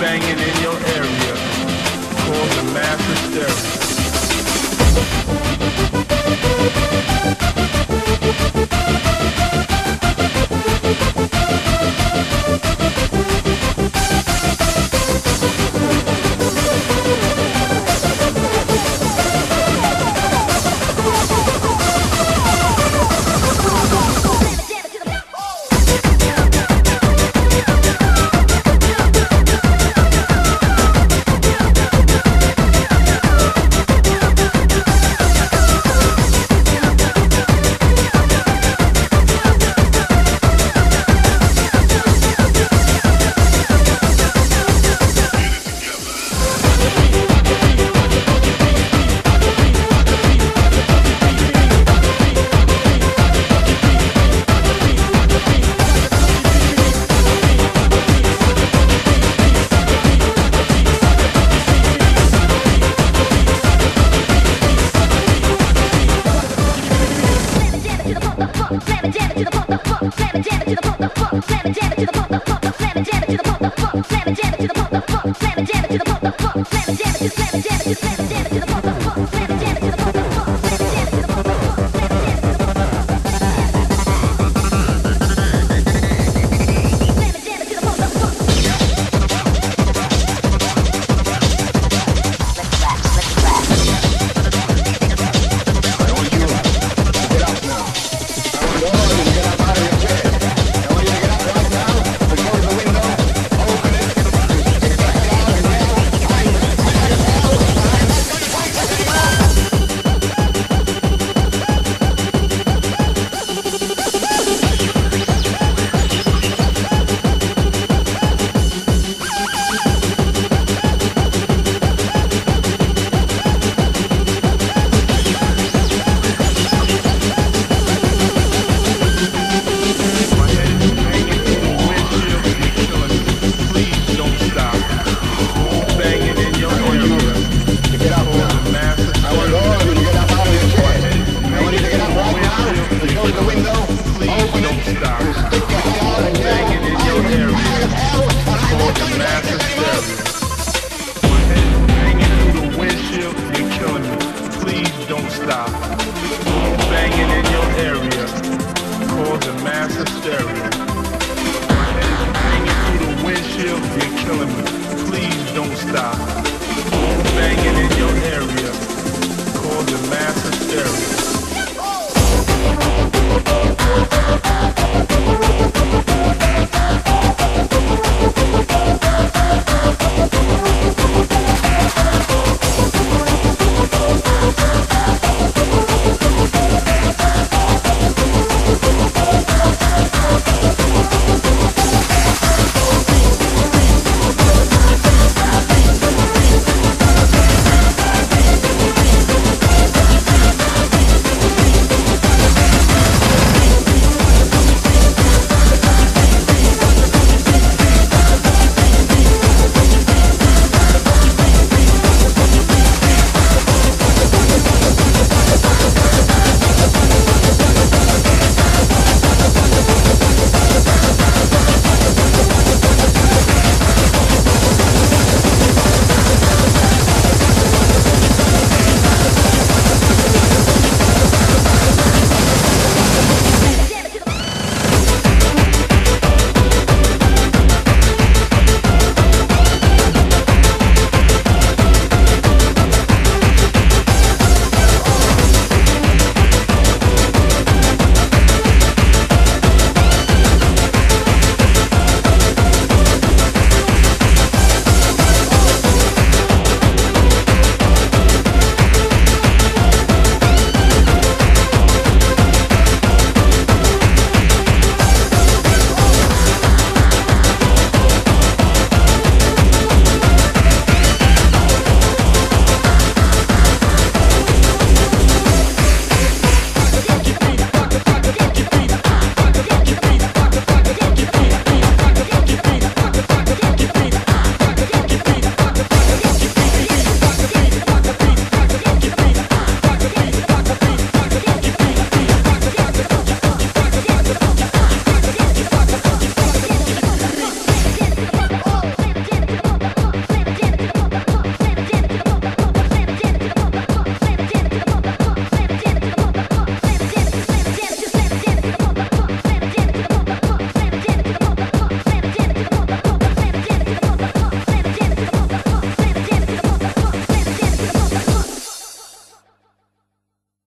banging in your area, causing mass hysteria. Slam it, jam it to the pump, the pump, slam it, jam it to the pump, the pump, slam it, jam it to the pump, Slam it, jam it to the pump, slam it, jam it to the pump.